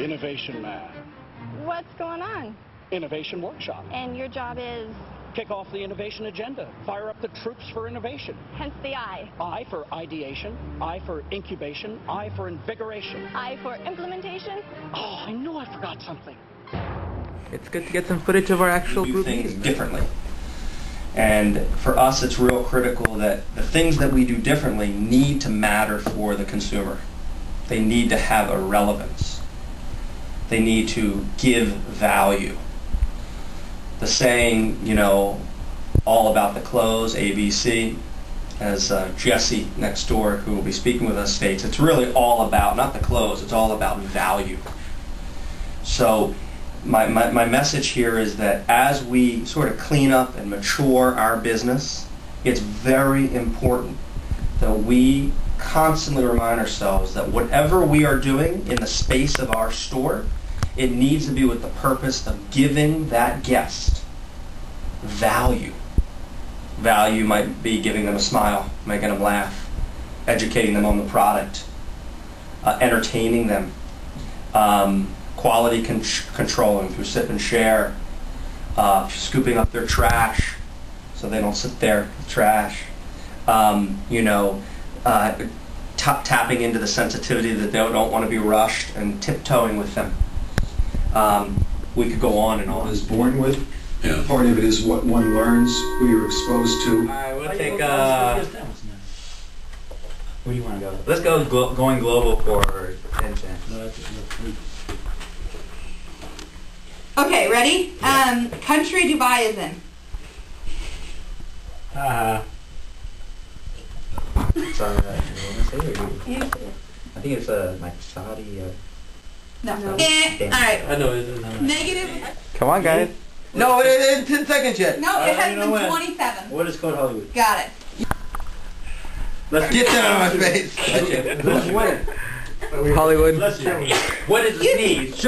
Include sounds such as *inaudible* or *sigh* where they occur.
Innovation Man. What's going on? Innovation Workshop. And your job is, Kick off the innovation agenda. Fire up the troops for innovation. hence the I. I for ideation. I for incubation. I for invigoration. I for implementation. Oh, I knew I forgot something. It's good to get some footage of our actual do group things meetings. differently. And for us, it's real critical that the things that we do differently need to matter for the consumer. They need to have a relevance. They need to give value. The saying, you know, all about the clothes, ABC, as uh, Jesse next door, who will be speaking with us, states, it's really all about, not the clothes, it's all about value. So my, my, my message here is that as we sort of clean up and mature our business, it's very important that we constantly remind ourselves that whatever we are doing in the space of our store, it needs to be with the purpose of giving that guest value. Value might be giving them a smile, making them laugh, educating them on the product, uh, entertaining them, um, quality con- controlling through sip and share, uh, scooping up their trash so they don't sit there with trash, um, you know, uh, ta tapping into the sensitivity that they don't want to be rushed and tiptoeing with them. Um, we could go on and one on. is born with. Yeah. Part of it is what one learns, who you're exposed to. Alright, we'll take, uh, where do you wanna go? Let's go glo- going global for ten cents. Okay, ready? Um, country Dubai is in. Haha. It's, uh, you wanna say or you- I think it's, uh, like Saudi, uh. No. No. Eh, Alright. I know, it's, uh, Negative. Come on, guys. No, it ain't 10 seconds yet. No, Uh, it has you know been what? 27. What is Code Hollywood? Got it. Let's Get that out of my *laughs* face. Who's winning? Hollywood. Let's What is the sneeze?